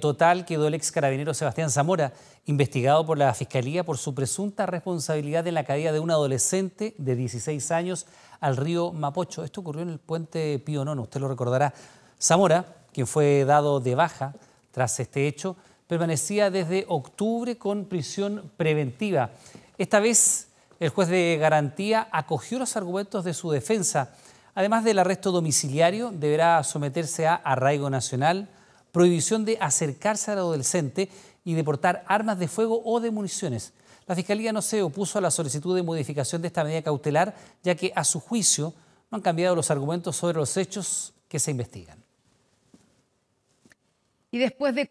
total quedó el ex carabinero Sebastián Zamora, investigado por la Fiscalía por su presunta responsabilidad en la caída de un adolescente de 16 años al río Mapocho. Esto ocurrió en el puente Pío Nono, usted lo recordará. Zamora, quien fue dado de baja tras este hecho, permanecía desde octubre con prisión preventiva. Esta vez el juez de garantía acogió los argumentos de su defensa. Además del arresto domiciliario, deberá someterse a arraigo nacional, prohibición de acercarse al adolescente y de portar armas de fuego o de municiones. La Fiscalía no se opuso a la solicitud de modificación de esta medida cautelar, ya que a su juicio no han cambiado los argumentos sobre los hechos que se investigan. Y después de